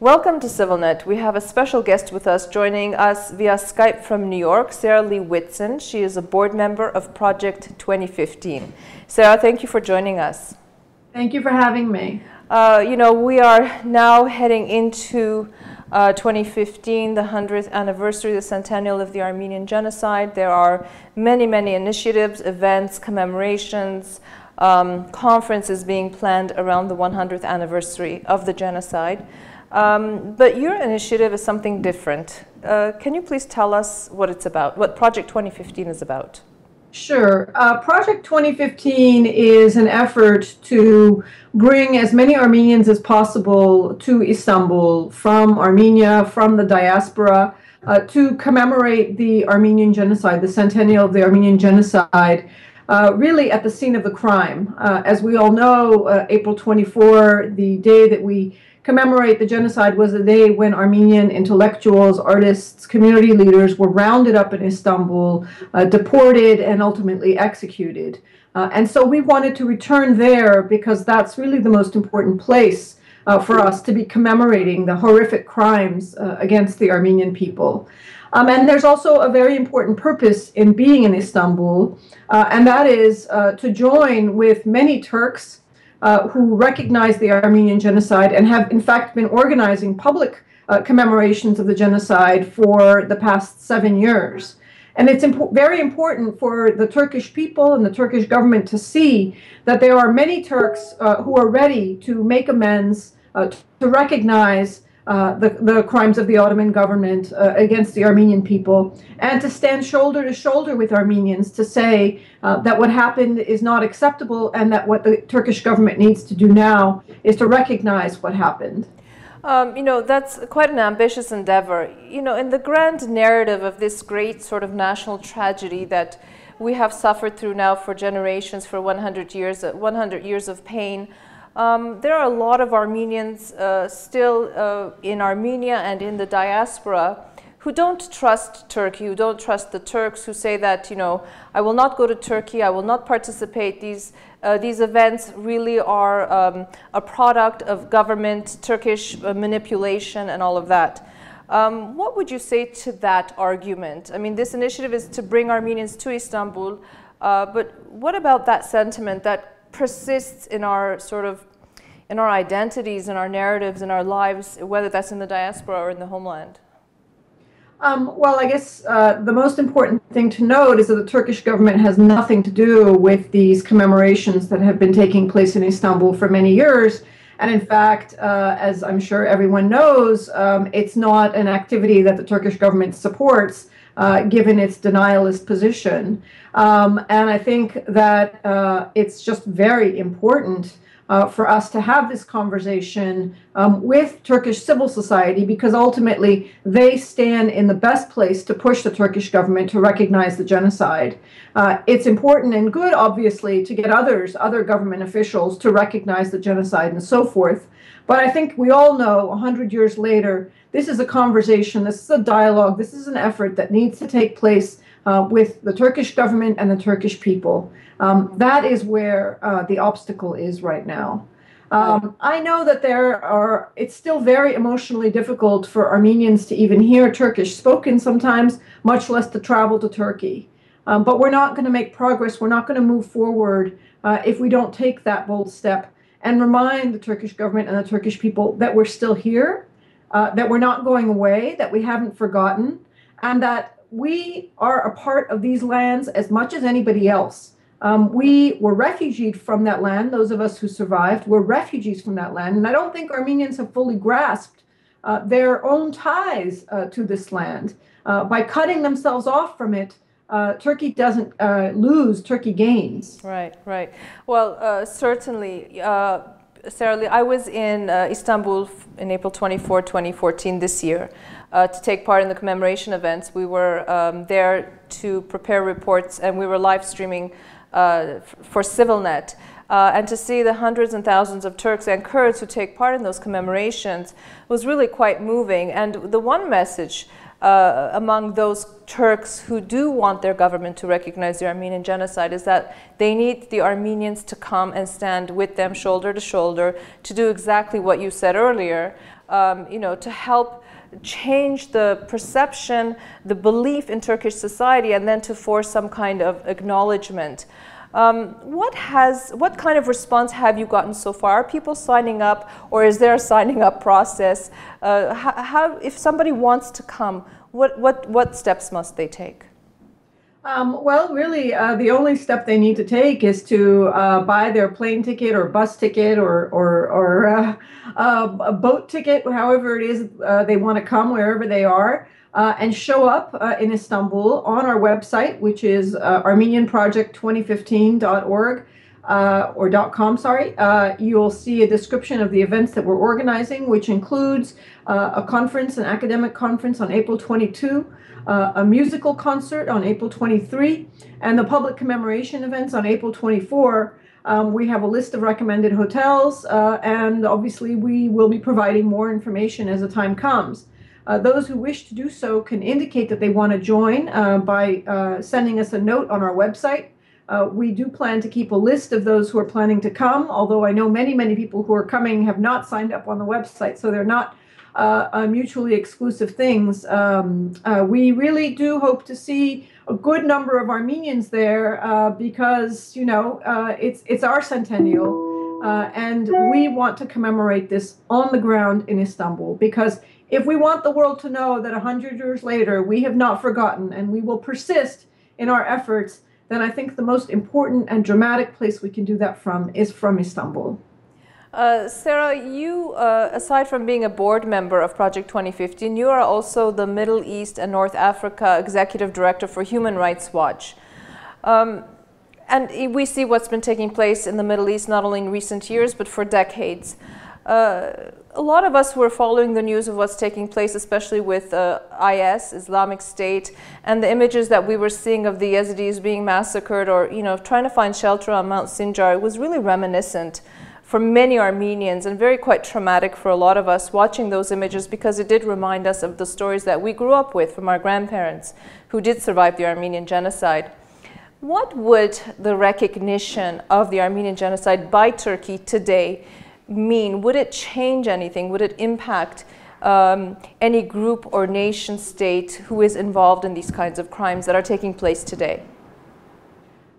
Welcome to CivilNet. We have a special guest with us joining us via Skype from New York, Sarah Leah Whitson. She is a board member of Project 2015. Sarah, thank you for joining us. Thank you for having me. Uh, you know, we are now heading into uh, 2015, the 100th anniversary, the centennial of the Armenian genocide. There are many, many initiatives, events, commemorations, um, conferences being planned around the 100th anniversary of the genocide. Um, but your initiative is something different. Uh, can you please tell us what it's about, what Project 2015 is about? Sure. Uh, Project 2015 is an effort to bring as many Armenians as possible to Istanbul from Armenia, from the diaspora, uh, to commemorate the Armenian genocide, the centennial of the Armenian genocide, uh, really at the scene of the crime. Uh, as we all know, uh, April 24, the day that we commemorate the genocide was the day when Armenian intellectuals, artists, community leaders were rounded up in Istanbul, uh, deported, and ultimately executed. Uh, and so we wanted to return there because that's really the most important place uh, for us to be commemorating the horrific crimes uh, against the Armenian people. Um, and there's also a very important purpose in being in Istanbul, uh, and that is uh, to join with many Turks uh, who recognize the Armenian genocide and have, in fact, been organizing public uh, commemorations of the genocide for the past seven years. And it's impo very important for the Turkish people and the Turkish government to see that there are many Turks uh, who are ready to make amends, uh, to recognize uh, the, the crimes of the Ottoman government uh, against the Armenian people, and to stand shoulder to shoulder with Armenians to say uh, that what happened is not acceptable and that what the Turkish government needs to do now is to recognize what happened. Um, you know, that's quite an ambitious endeavor. You know, in the grand narrative of this great sort of national tragedy that we have suffered through now for generations, for 100 years, 100 years of pain, um, there are a lot of Armenians uh, still uh, in Armenia and in the diaspora who don't trust Turkey, who don't trust the Turks, who say that, you know, I will not go to Turkey, I will not participate. These, uh, these events really are um, a product of government, Turkish uh, manipulation and all of that. Um, what would you say to that argument? I mean, this initiative is to bring Armenians to Istanbul, uh, but what about that sentiment that persists in our sort of in our identities, in our narratives, in our lives, whether that's in the diaspora or in the homeland? Um, well, I guess uh, the most important thing to note is that the Turkish government has nothing to do with these commemorations that have been taking place in Istanbul for many years. And in fact, uh, as I'm sure everyone knows, um, it's not an activity that the Turkish government supports uh, given its denialist position. Um, and I think that uh, it's just very important uh, for us to have this conversation um, with Turkish civil society because ultimately they stand in the best place to push the Turkish government to recognize the genocide. Uh, it's important and good, obviously, to get others, other government officials, to recognize the genocide and so forth. But I think we all know 100 years later, this is a conversation, this is a dialogue, this is an effort that needs to take place uh, with the Turkish government and the Turkish people. Um, that is where uh, the obstacle is right now. Um, I know that there are, it's still very emotionally difficult for Armenians to even hear Turkish spoken sometimes, much less to travel to Turkey. Um, but we're not going to make progress, we're not going to move forward uh, if we don't take that bold step and remind the Turkish government and the Turkish people that we're still here, uh, that we're not going away, that we haven't forgotten, and that we are a part of these lands as much as anybody else. Um, we were refugees from that land. Those of us who survived were refugees from that land. And I don't think Armenians have fully grasped uh, their own ties uh, to this land. Uh, by cutting themselves off from it, uh, Turkey doesn't uh, lose, Turkey gains. Right, right. Well, uh, certainly. Sarah Leah, I was in Istanbul in April 24, 2014, this year, to take part in the commemoration events. We were um, there to prepare reports and we were live streaming uh, for CivilNet. Uh, and to see the hundreds and thousands of Turks and Kurds who take part in those commemorations was really quite moving. And the one message uh, among those Turks who do want their government to recognize the Armenian genocide is that they need the Armenians to come and stand with them shoulder to shoulder to do exactly what you said earlier, um, you know, to help change the perception, the belief in Turkish society, and then to force some kind of acknowledgement. Um, what has, what kind of response have you gotten so far? Are people signing up, or is there a signing up process? Uh, how, how, if somebody wants to come, what, what, what steps must they take? Um, well, really, uh, the only step they need to take is to uh, buy their plane ticket or bus ticket or or, or uh, uh a boat ticket, however it is uh, they want to come, wherever they are, uh, and show up in Istanbul on our website, which is ArmenianProject2015.org. or .com, sorry. you'll see a description of the events that we're organizing, which includes a conference, an academic conference on April 22, uh, a musical concert on April 23, and the public commemoration events on April 24. Um, we have a list of recommended hotels, uh, and obviously, we will be providing more information as the time comes. Uh, those who wish to do so can indicate that they want to join uh, by uh, sending us a note on our website. Uh, we do plan to keep a list of those who are planning to come, although I know many, many people who are coming have not signed up on the website, so they're not uh, mutually exclusive things. Um, uh, we really do hope to see a good number of Armenians there uh, because you know uh, it's it's our centennial, uh, and we want to commemorate this on the ground in Istanbul because if we want the world to know that hundred years later we have not forgotten and we will persist in our efforts, then I think the most important and dramatic place we can do that from is from Istanbul. Uh, Sarah, you, uh, aside from being a board member of Project 2015, you are also the Middle East and North Africa Executive Director for Human Rights Watch. Um, and we see what's been taking place in the Middle East not only in recent years, but for decades. Uh, a lot of us were following the news of what's taking place, especially with uh, IS, Islamic State, and the images that we were seeing of the Yazidis being massacred or, you know, trying to find shelter on Mount Sinjar was really reminiscent for many Armenians and very quite traumatic for a lot of us watching those images because it did remind us of the stories that we grew up with from our grandparents who did survive the Armenian genocide. What would the recognition of the Armenian genocide by Turkey today mean? Would it change anything? Would it impact um, any group or nation state who is involved in these kinds of crimes that are taking place today?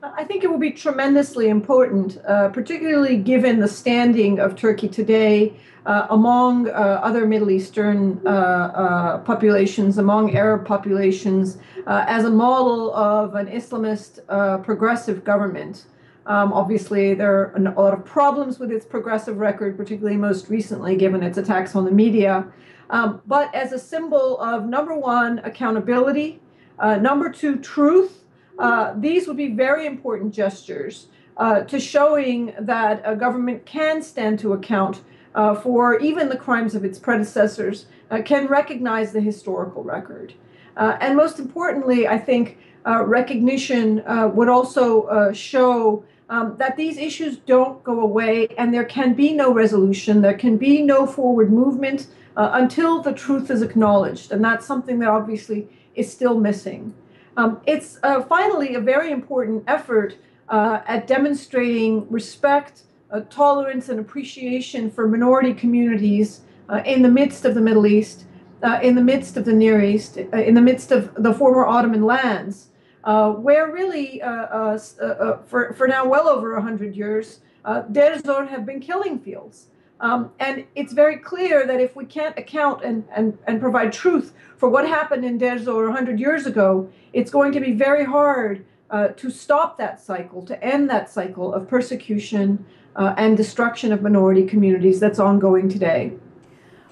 I think it will be tremendously important, uh, particularly given the standing of Turkey today uh, among uh, other Middle Eastern uh, uh, populations, among Arab populations, uh, as a model of an Islamist progressive government. Um, obviously, there are a lot of problems with its progressive record, particularly most recently, given its attacks on the media. Um, but as a symbol of number one, accountability, number two, truth, uh, these would be very important gestures uh, to showing that a government can stand to account uh, for even the crimes of its predecessors, uh, can recognize the historical record. Uh, and most importantly, I think recognition would also show um, that these issues don't go away and there can be no resolution, there can be no forward movement until the truth is acknowledged. And that's something that obviously is still missing. Um, it's uh, finally a very important effort uh, at demonstrating respect, uh, tolerance, and appreciation for minority communities uh, in the midst of the Middle East, uh, in the midst of the Near East, uh, in the midst of the former Ottoman lands, where really, for, for now well over 100 years, uh, Deir Zor have been killing fields. Um, and it's very clear that if we can't account and, and, and provide truth for what happened in Deir Zor 100 years ago, it's going to be very hard uh, to stop that cycle, to end that cycle of persecution uh, and destruction of minority communities that's ongoing today.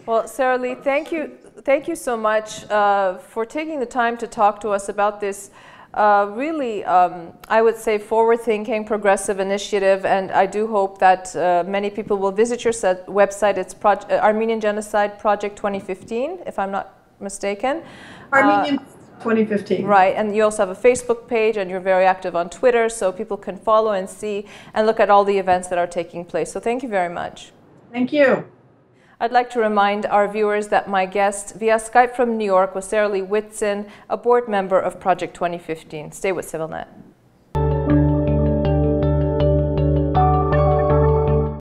Well, Sarah Leah, thank you, thank you so much uh, for taking the time to talk to us about this uh, really, um, I would say, forward-thinking, progressive initiative, and I do hope that uh, many people will visit your website. It's uh, Armenian Genocide Project 2015, if I'm not mistaken. Armenian uh, 2015. Right, and you also have a Facebook page, and you're very active on Twitter, so people can follow and see and look at all the events that are taking place. So thank you very much. Thank you. I'd like to remind our viewers that my guest via Skype from New York was Sarah Leah Whitson, a board member of Project 2015. Stay with CivilNet.